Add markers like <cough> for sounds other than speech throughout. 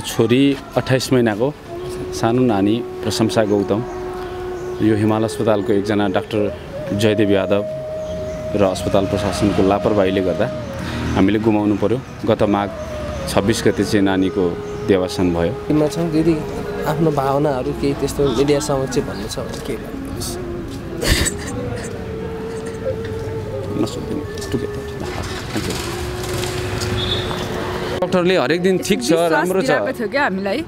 छोरी अठाइस महिनाको सानो नानी प्रशंसा गौतम यो हिमाल अस्पतालको एकजना डाक्टर जयदेव यादव र अस्पताल प्रशासनको लापरवाहीले गर्दा हामीले गुमाउनु पर्यो। गत माघ छब्बिस गते चाहिँ नानीको देवासन भयो। छौँ दिदी आफ्नो भावनाहरू केही त्यस्तो मिडिया समक्ष भन्नु छ भने के। <laughs> डक्टरले हरेक दिन ठिक छ राम्रो छ। हामीलाई।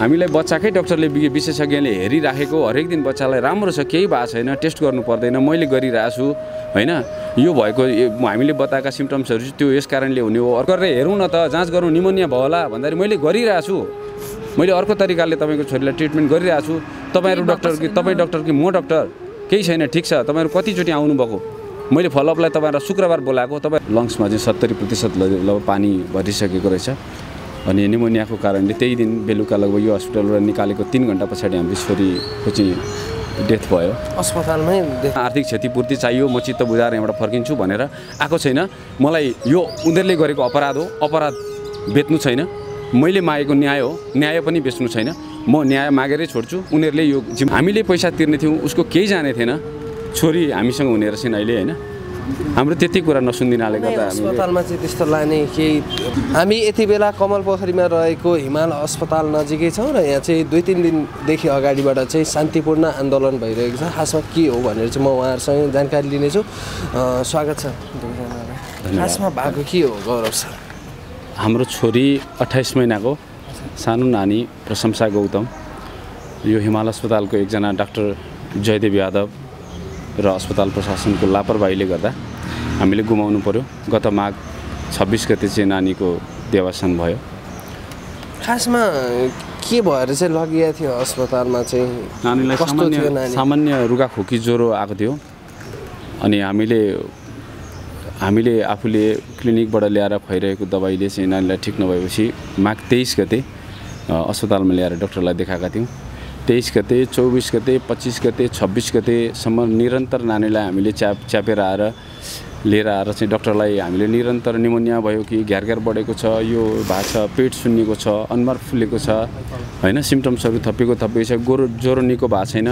हामीलाई बच्चाकै डक्टरले विशेषज्ञले हेरिराखेको हरेक दिन बच्चालाई राम्रो छ केही भएको छैन टेस्ट गर्नु पर्दैन मैले गरिरहेको छु होइन? यो भएको हामीले बताएका सिम्टम्सहरू त्यो यस कारणले हुने हो। अर्को गरेर हेरौँ न त जाँच गरौँ निमोनिया भयो होला भन्दाखेरि मैले गरिरहेको छु। मैले अर्को तरिकाले तपाईँको छोरीलाई ट्रिटमेन्ट गरिरहेको छु। तपाईँहरू डक्टर कि। तपाईँ डक्टर कि म डक्टर। केही छैन ठिक छ। तपाईँहरू कतिचोटि आउनुभएको। मैले फलोअपलाई तपाईँहरूलाई शुक्रबार बोलाएको तपाईँ लङ्समा चाहिँ सत्तरी प्रतिशत ल- पानी भरिसकेको रहेछ। अनि निमोनियाको कारणले त्यही दिन बेलुका लगभग यो हस्पिटलबाट निकालेको तिन घन्टा पछाडि हाम्रो छोरीको चाहिँ डेथ भयो। अस्पतालमै आर्थिक क्षतिपूर्ति चाहियो म चित्त बुझाएर यहाँबाट फर्किन्छु भनेर आएको छैन। मलाई यो उनीहरूले गरेको अपराध हो अपराध बेच्नु छैन। मैले मागेको न्याय हो न्याय पनि बेच्नु छैन। म न्याय मागेरै छोड्छु उनीहरूले यो हामीले पैसा तिर्ने थियौँ उसको केही जाने थिएन। छोरी हामीसँग हुने रहेछन् अहिले होइन? हाम्रो त्यति कुरा नसुनिदिनाले गर्दा अस्पतालमा चाहिँ त्यस्तो लाने केही हामी यति बेला कमल पोखरीमा रहेको हिमाल अस्पताल नजिकै छौँ र यहाँ चाहिँ दुई तिन दिनदेखि अगाडिबाट चाहिँ शान्तिपूर्ण आन्दोलन भइरहेको छ। खासमा के हो भनेर चाहिँ म उहाँहरूसँग जानकारी लिनेछु। स्वागत छ खासमा भएको के हो गौरव सर? हाम्रो छोरी अठाइस महिनाको सानो नानी प्रशंसा गौतम। यो हिमाल अस्पतालको एकजना डाक्टर जयदेव यादव। र अस्पताल प्रशासनको लापरवाहीले गर्दा हामीले गुमाउनु पर्यो। गत माघ छब्बिस गते चाहिँ नानीको देवासन भयो। खासमा के भएर चाहिँ लगिएको थियो अस्पतालमा चाहिँ? नानीलाई सामान्य सामान्य रुगाखोकी ज्वरो आएको थियो। अनि हामीले हामीले आफूले क्लिनिकबाट ल्याएर खुवाइरहेको दबाईले चाहिँ नानीलाई ठिक नभएपछि माघ तेइस गते अस्पतालमा ल्याएर डक्टरलाई देखाएका थियौँ। तेइस गते चौबिस गते पच्चिस गते छब्बिस गतेसम्म निरन्तर नानीलाई हामीले च्याप च्यापेर आएर लिएर आएर चाहिँ डक्टरलाई हामीले निरन्तर निमोनिया भयो कि घ्यार घ्यार बढेको छ यो भएको छ पेट सुन्निएको छ अनुहार फुलेको छ होइन? सिम्टम्सहरू थपिएको थपिएको छ गोरो ज्वरो निको भएको छैन।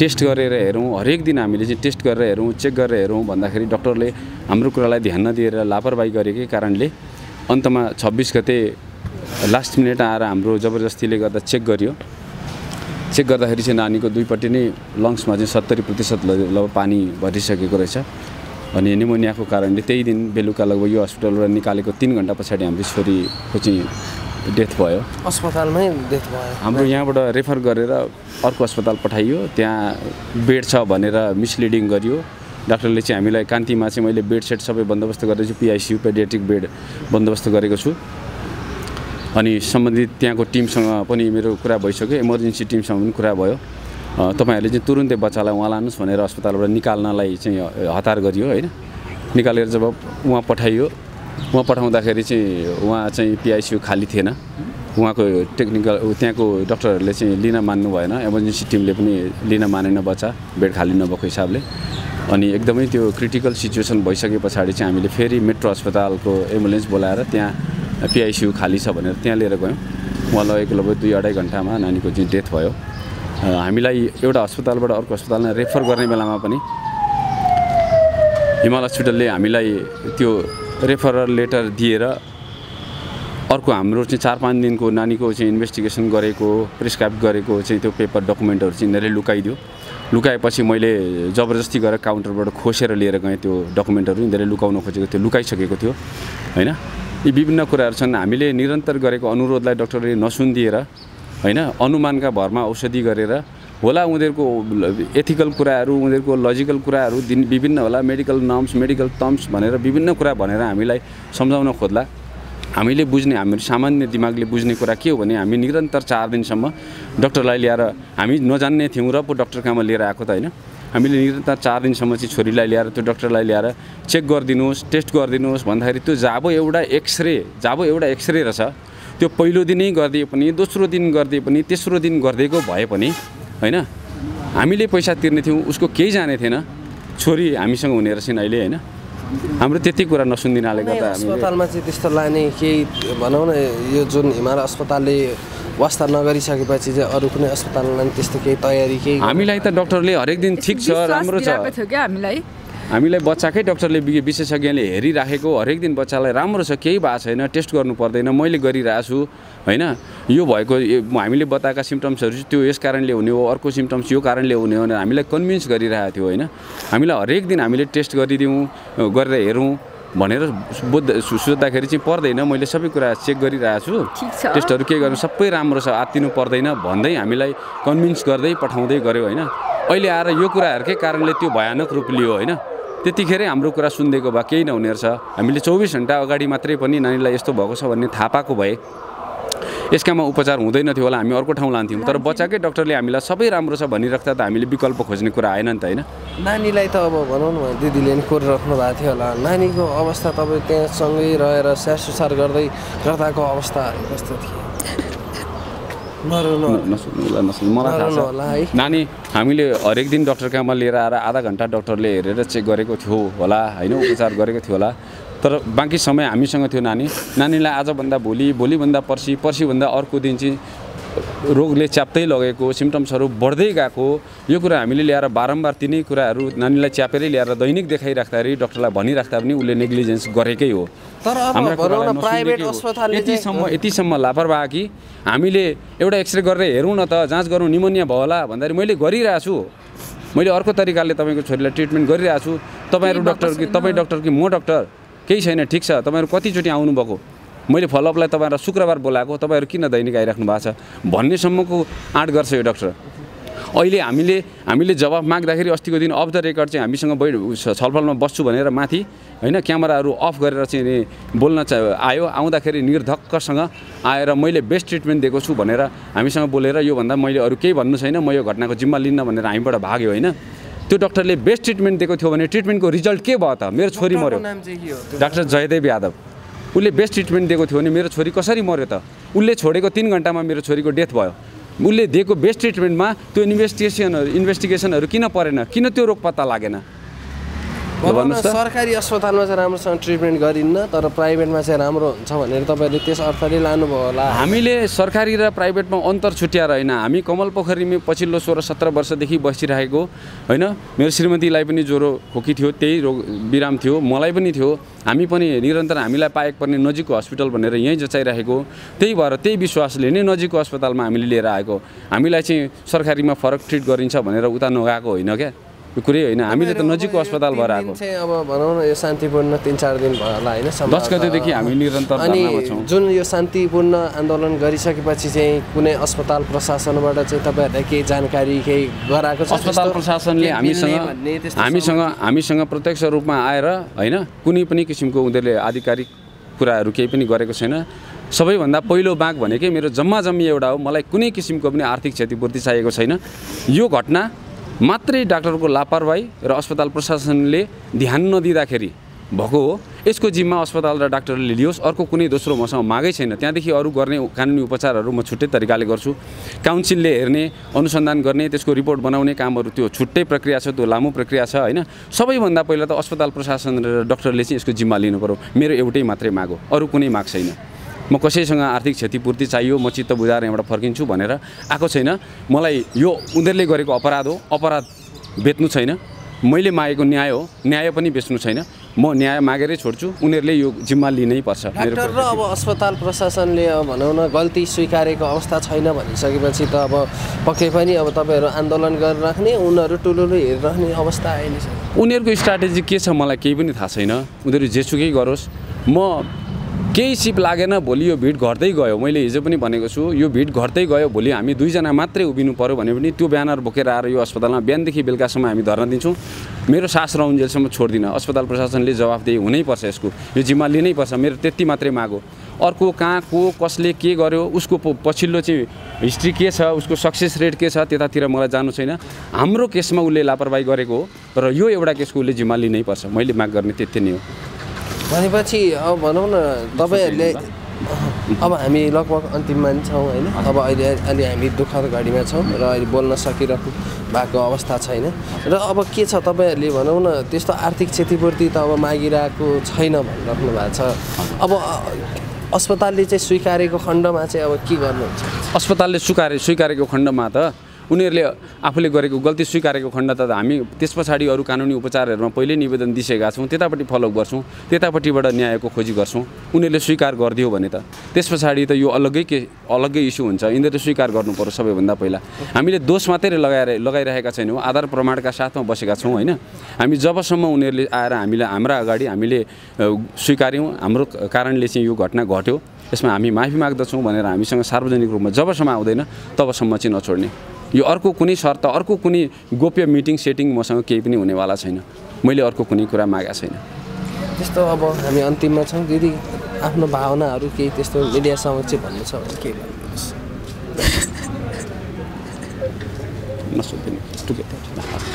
टेस्ट गरेर हेरौँ हरेक दिन हामीले चाहिँ टेस्ट गरेर हेरौँ चेक गरेर हेरौँ भन्दाखेरि डक्टरले हाम्रो कुरालाई ध्यान नदिएर लापरवाही गरेकै कारणले अन्तमा छब्बिस गते लास्ट मिनट आएर हाम्रो जबरजस्तीले गर्दा चेक गरियो। चेक गर्दाखेरि चाहिँ नानीको दुईपट्टि नै लङ्समा चाहिँ सत्तरी प्रतिशत ल- ल पानी भरिसकेको रहेछ। अनि निमोनियाको कारणले त्यही दिन बेलुका लगभग यो हस्पिटलबाट निकालेको तिन घन्टा पछाडि हाम्रो छोरीको चाहिँ डेथ भयो। अस्पतालमै डेथ भयो। हाम्रो यहाँबाट रेफर गरेर अर्को अस्पताल पठाइयो त्यहाँ बेड छ भनेर मिसलिडिङ गरियो। डाक्टरले चाहिँ हामीलाई कान्तिमा चाहिँ मैले बेड सेट सबै बन्दोबस्त गरेको छु पिआइसियु पेडियाट्रिक बेड बन्दोबस्त गरेको छु। अनि सम्बन्धित त्यहाँको टिमसँग पनि मेरो कुरा भइसक्यो। इमर्जेन्सी टिमसँग पनि कुरा भयो। तपाईँहरूले चाहिँ तुरुन्तै बच्चालाई उहाँ लानुहोस् भनेर अस्पतालबाट निकाल्नलाई चाहिँ हतार गरियो होइन? निकालेर जब उहाँ पठाइयो उहाँ पठाउँदाखेरि चाहिँ उहाँ चाहिँ पिआइसियु खाली थिएन। उहाँको टेक्निकल त्यहाँको डक्टरहरूले चाहिँ लिन मान्नु भएन। इमर्जेन्सी टिमले पनि लिन मानेन बच्चा बेड खाली नभएको हिसाबले। अनि एकदमै त्यो क्रिटिकल सिचुएसन भइसके पछाडि चाहिँ हामीले फेरि मेट्रो अस्पतालको एम्बुलेन्स बोलाएर त्यहाँ पिआइसियु खाली छ भनेर त्यहाँ लिएर गयौँ। उहाँ लगेको लगभग दुई अढाई घन्टामा नानीको चाहिँ डेथ भयो। हामीलाई एउटा अस्पतालबाट अर्को अस्पतालमा रेफर गर्ने बेलामा पनि हिमाल हस्पिटलले हामीलाई त्यो रेफरल लेटर दिएर अर्को हाम्रो चाहिँ चार पाँच दिनको नानीको चाहिँ इन्भेस्टिगेसन गरेको प्रिस्क्राइब गरेको चाहिँ त्यो पेपर डकुमेन्टहरू चाहिँ यिनीहरूले लुकाइदियो। लुकाएपछि मैले जबरजस्ती गरेर काउन्टरबाट खोसेर लिएर गएँ त्यो डकुमेन्टहरू। यिनीहरूले लुकाउन खोजेको थियो लुकाइसकेको थियो होइन? यी विभिन्न कुराहरू छन्। हामीले निरन्तर गरेको अनुरोधलाई डक्टरले नसुनिदिएर होइन अनुमानका भरमा औषधि गरेर होला उनीहरूको एथिकल कुराहरू उनीहरूको लजिकल कुराहरू दिन विभिन्न होला मेडिकल नर्म्स मेडिकल टर्म्स भनेर विभिन्न कुरा भनेर हामीलाई सम्झाउन खोज्ला। हामीले बुझ्ने हाम्रो सामान्य दिमागले बुझ्ने कुरा के हो भने हामी निरन्तर चार दिनसम्म डक्टरलाई ल्याएर हामी नजान्ने थियौँ र पो डक्टर कहाँमा लिएर आएको त होइन। हामीले निरन्तर चार दिनसम्म चाहिँ छोरीलाई ल्याएर त्यो डक्टरलाई ल्याएर चेक गरिदिनुहोस् टेस्ट गरिदिनुहोस् भन्दाखेरि त्यो जाबो एउटा एक्सरे जाबो एउटा एक्सरे रहेछ। त्यो पहिलो दिनै गरिदिए पनि दोस्रो दिन गरिदिए पनि तेस्रो दिन गरिदिएको भए पनि होइन हामीले पैसा तिर्ने थियौँ उसको केही जाने थिएन। छोरी हामीसँग हुने रहेछन् अहिले होइन हाम्रो त्यति कुरा नसुनिदिनाले गर्दा अस्पतालमा चाहिँ त्यस्तो लाने केही भनौँ न यो जुन हिमाल अस्पतालले वास्ता नगरिसकेपछि चाहिँ अरू कुनै अस्पतालमा लाने त्यस्तो केही तयारी केही हामीलाई त डक्टरले हरेक दिन ठिक छ राम्रो छ। हामीलाई। हामीलाई बच्चाकै डक्टरले विशेषज्ञले हेरिराखेको हरेक दिन बच्चालाई राम्रो छ केही भएको छैन टेस्ट गर्नु पर्दैन मैले गरिरहेको छु होइन? यो भएको हामीले बताएका सिम्टम्सहरू त्यो यस कारणले हुने हो अर्को सिम्टम्स यो कारणले हुने हो भनेर हामीलाई कन्भिन्स गरिरहेको थियो होइन? हामीलाई हरेक दिन हामीले टेस्ट गरिदिउँ गरेर हेरौँ भनेर बुझ्दा सो- सोद्धाखेरि चाहिँ पर्दैन मैले सबै कुरा चेक गरिरहेको छ। टेस्टहरू के गर्नु सबै राम्रो छ आत्तिनु पर्दैन भन्दै हामीलाई कन्भिन्स गर्दै पठाउँदै गऱ्यो होइन? अहिले आएर यो कुराहरूकै कारणले त्यो भयानक रूप लियो होइन? त्यतिखेरै हाम्रो कुरा सुनिदिएको भए केही नहुने रहेछ। हामीले चौबिस घन्टा अगाडि मात्रै पनि नानीलाई यस्तो भएको छ भन्ने थाहा पाएको भए यसकामा उपचार हुँदैन थियो होला हामी अर्को ठाउँ लान्थ्यौँ। तर बच्चाकै डक्टरले हामीलाई सबै राम्रो छ भनिराख्दा त हामीले विकल्प खोज्ने कुरा आएन नि त होइन? नानीलाई त अब भनौँ न दिदीले नि कोरिराख्नु भएको थियो होला। नानीको अवस्था तपाईँ त्यहाँ सँगै रहेर स्याहार सुसार गर्दै गर्दाको अवस्थाहरू कस्तो थियो? मलाई थाहा छ। नानी हामीले हरेक दिन डक्टर कहाँमा लिएर आएर आधा घन्टा डक्टरले हेरेर चेक गरेको थियो होला होइन? उपचार गरेको थियो होला। तर बाँकी समय हामीसँग थियो नानी। नानीलाई आजभन्दा भोलि भोलिभन्दा पर्सि पर्सिभन्दा अर्को दिन चाहिँ रोगले च्याप्दै लगेको सिम्टम्सहरू बढ्दै गएको यो कुरा हामीले ल्याएर बारम्बार तिनै कुराहरू नानीलाई च्यापेरै ल्याएर दैनिक देखाइराख्दाखेरि डक्टरलाई भनिराख्दा पनि उसले नेग्लिजेन्स गरेकै हो। तर यतिसम्म यतिसम्म लापरवाह कि हामीले एउटा एक्सरे गरेर हेरौँ न त जाँच गरौँ निमोनिया भयो होला भन्दाखेरि मैले गरिरहेको छु। मैले अर्को तरिकाले तपाईँको छोरीलाई ट्रिटमेन्ट गरिरहेको छु। तपाईँहरू डक्टर कि। तपाईँ डक्टर कि म डक्टर। केही छैन ठिक छ। तपाईँहरू कतिचोटि आउनुभएको? मैले फलोअपलाई तपाईँहरूलाई शुक्रबार बोलाएको तपाईँहरू किन दैनिक आइराख्नु भएको छ? भन्नेसम्मको आँट गर्छ यो डक्टर। अहिले हामीले हामीले जवाफ माग्दाखेरि अस्तिको दिन अफ द रेकर्ड चाहिँ हामीसँग बै छलफलमा बस्छु भनेर माथि होइन क्यामेराहरू अफ गरेर चाहिँ बोल्न चा- आयो। आउँदाखेरि निर्धक्कसँग आएर मैले बेस्ट ट्रिटमेन्ट दिएको छु भनेर हामीसँग बोलेर योभन्दा मैले अरू केही भन्नु छैन। म यो घटनाको जिम्मा लिन्न भनेर हामीबाट भाग्यो होइन। त्यो डक्टरले बेस्ट ट्रिटमेन्ट दिएको थियो भने ट्रिटमेन्टको रिजल्ट के भयो त? मेरो छोरी मऱ्यो? डाक्टर जयदेव यादव। उसले बेस्ट ट्रिटमेन्ट दिएको थियो भने मेरो छोरी कसरी मऱ्यो त? उसले छोडेको तिन घन्टामा मेरो छोरीको डेथ भयो। उसले दिएको बेस्ट ट्रिटमेन्टमा त्यो इन्भेस्टिगेसनहरू इन्भेस्टिगेसनहरू किन परेन? किन त्यो रोग पत्ता लागेन ल भनौँ न, भन्नुहोस् त सरकारी अस्पतालमा चाहिँ राम्रोसँग ट्रिटमेन्ट गरिन्न तर प्राइभेटमा चाहिँ राम्रो हुन्छ भनेर तपाईँले त्यस अर्थले लानुभयो होला। हामीले सरकारी र प्राइभेटमा अन्तर छुट्याएर होइन हामी कमल पोखरीमा पछिल्लो सोह्र सत्र वर्षदेखि बसिरहेको होइन? मेरो श्रीमतीलाई पनि ज्वरो खोकी थियो त्यही रोग बिराम थियो मलाई पनि थियो। हामी पनि निरन्तर हामीलाई पाएक पर्ने नजिकको हस्पिटल भनेर यहीँ जचाइरहेको। त्यही भएर त्यही विश्वासले नै नजिकको अस्पतालमा हामीले लिएर आएको। हामीलाई चाहिँ सरकारीमा फरक ट्रिट गरिन्छ भनेर उता नगएको होइन क्या? यो कुरै होइन हामीले त नजिकको अस्पताल भएर आएको। अब भनौँ न यो शान्तिपूर्ण तिन चार दिन भयो होला होइन दस। गतेदेखि हामी निरन्तर अनि जुन यो शान्तिपूर्ण आन्दोलन गरिसकेपछि चाहिँ कुनै अस्पताल प्रशासनबाट चाहिँ तपाईँहरूलाई केही जानकारी केही गराएको छ अस्पताल? प्रशासनले हामीसँग हामीसँग हामीसँग प्रत्यक्ष रूपमा आएर होइन कुनै पनि किसिमको उनीहरूले आधिकारिक कुराहरू केही पनि गरेको छैन। सबैभन्दा पहिलो माग भनेकै मेरो जम्मा जम्मी एउटा हो। मलाई कुनै किसिमको पनि आर्थिक क्षतिपूर्ति चाहिएको छैन। यो घटना मात्रै डाक्टरको लापरवाही र अस्पताल प्रशासनले ध्यान नदिँदाखेरि भएको हो। यसको जिम्मा अस्पताल र डाक्टरले लियोस्। अर्को कुनै दोस्रो मसँग मागै छैन। त्यहाँदेखि अरू गर्ने कानुनी उपचारहरू म छुट्टै तरिकाले गर्छु। काउन्सिलले हेर्ने अनुसन्धान गर्ने त्यसको रिपोर्ट बनाउने कामहरू त्यो छुट्टै प्रक्रिया छ त्यो लामो प्रक्रिया छ होइन? सबैभन्दा पहिला त अस्पताल प्रशासन र डक्टरले चाहिँ यसको जिम्मा लिनु पऱ्यो मेरो एउटै मात्रै माग हो। अरू कुनै माग छैन। म कसैसँग आर्थिक क्षतिपूर्ति चाहियो म चित्त बुझाएर यहाँबाट फर्किन्छु भनेर आएको छैन। मलाई यो उनीहरूले गरेको अपराध हो अपराध बेच्नु छैन। मैले मागेको न्याय हो न्याय पनि बेच्नु छैन। म न्याय मागेरै छोड्छु उनीहरूले यो जिम्मा लिनै पर्छ। डाक्टर र अब अस्पताल प्रशासनले अब भनौँ न गल्ती स्वीकारेको अवस्था छैन भनिसकेपछि त अब पक्कै पनि अब तपाईँहरू आन्दोलन गरिराख्ने उनीहरू टुलुलु हेरिराख्ने अवस्था आएन उनीहरूको स्ट्राटेजी के छ मलाई केही पनि थाहा छैन। उनीहरू जेसुकै गरोस्। म केही सिप लागेन भोलि यो भिड घट्दै गयो। मैले हिजो पनि भनेको छु यो भिड घट्दै गयो भोलि हामी दुईजना मात्रै उभिनु पऱ्यो भने पनि त्यो ब्यानर बोकेर आएर यो अस्पतालमा बिहानदेखि बेलुकासम्म हामी धर्ना दिन्छौँ। मेरो सास रहन्जेलसम्म छोड्दिनँ। अस्पताल प्रशासनले जवाफदेही हुनैपर्छ यसको। यो जिम्मा लिनैपर्छ मेरो त्यति मात्रै माग हो। अर्को कहाँ को कसले के गर्यो उसको पछिल्लो चाहिँ हिस्ट्री के छ उसको सक्सेस रेट के छ त्यतातिर मलाई जानु छैन। हाम्रो केसमा उसले लापरवाही गरेको हो र यो एउटा केसको उसले जिम्मा लिनैपर्छ मैले माग गर्ने त्यति नै हो। भनेपछि अब भनौँ न तपाईँहरूले <laughs> अब हामी लगभग अन्तिममा नि छौँ होइन? अब अहिले अहिले हामी दुःखद घडीमा छौँ र अहिले बोल्न सकिरहनु भएको अवस्था छैन। र अब के छ तपाईँहरूले भनौँ न त्यस्तो आर्थिक क्षतिपूर्ति त अब मागिरहेको छैन भनिराख्नु भएको छ। अब अस्पतालले चाहिँ स्वीकारेको खण्डमा चाहिँ अब के गर्नुहुन्छ? अस्पतालले स्वीकारे स्वीकारेको खण्डमा त उनीहरूले आफूले गरेको गल्ती स्वीकारेको खण्ड त हामी त्यस पछाडि अरू कानुनी उपचारहरूमा पहिल्यै निवेदन दिइसकेका छौँ त्यतापट्टि फलोअप गर्छौँ त्यतापट्टिबाट न्यायको खोजी गर्छौँ। उनीहरूले स्वीकार गरिदियो भने त त्यस पछाडि त यो अलग्गै के अलग्गै इस्यु हुन्छ। यिनीहरूले स्वीकार गर्नु पर्यो सबैभन्दा पहिला। हामीले दोष मात्रै लगाएर लगाइरहेका छैनौँ। आधार प्रमाणका साथमा बसेका छौँ होइन? हामी जबसम्म उनीहरूले आएर हामीलाई हाम्रा अगाडि हामीले स्वीकार्यौँ हाम्रो कारणले चाहिँ यो घटना घट्यो। यसमा हामी माफी माग्दछौँ भनेर हामीसँग सार्वजनिक रूपमा जबसम्म आउँदैन तबसम्म चाहिँ नछोड्ने। यो अर्को कुनै शर्त अर्को कुनै गोप्य मिटिङ सेटिङ मसँग केही पनि हुनेवाला छैन। मैले अर्को कुनै कुरा मागेको छैन। त्यस्तो अब हामी अन्तिममा छौँ यदि आफ्नो भावनाहरू केही त्यस्तो मिडिया समक्ष भन्नु छ भने के भन्नुहोस्? <laughs>